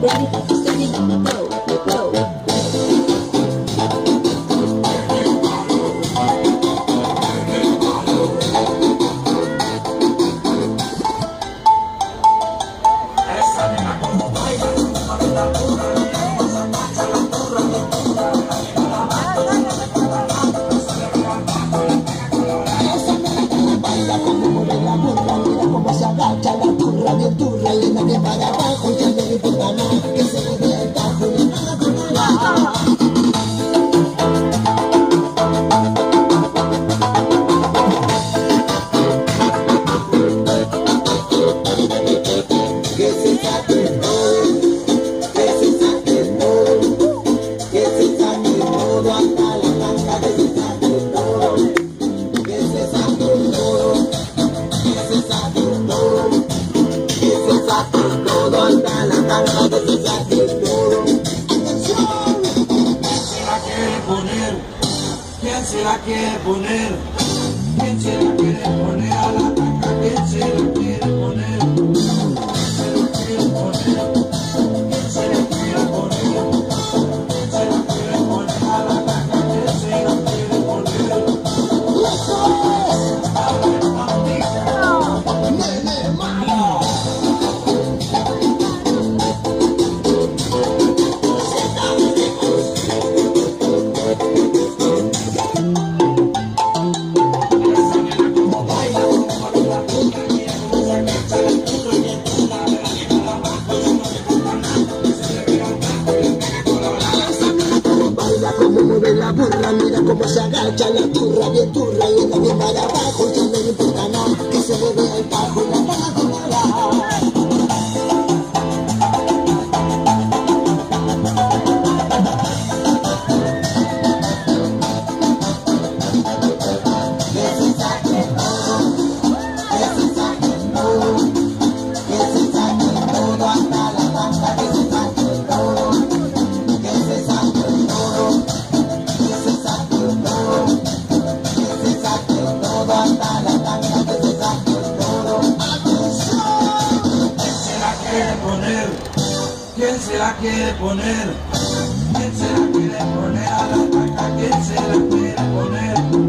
Go. se la quiere poner? Se la quiere poner? ¿Quién se la quiere poner a la tanga? ¿Quién se la quiere poner? Burra, mira cómo se agacha la turra, bien turra y ella bien para abajo, ya no le importa nada, que se le vea el bajo, la baja ¿Quién se la quiere poner? ¿Quién se la quiere poner a la taca? ¿Quién se la quiere poner?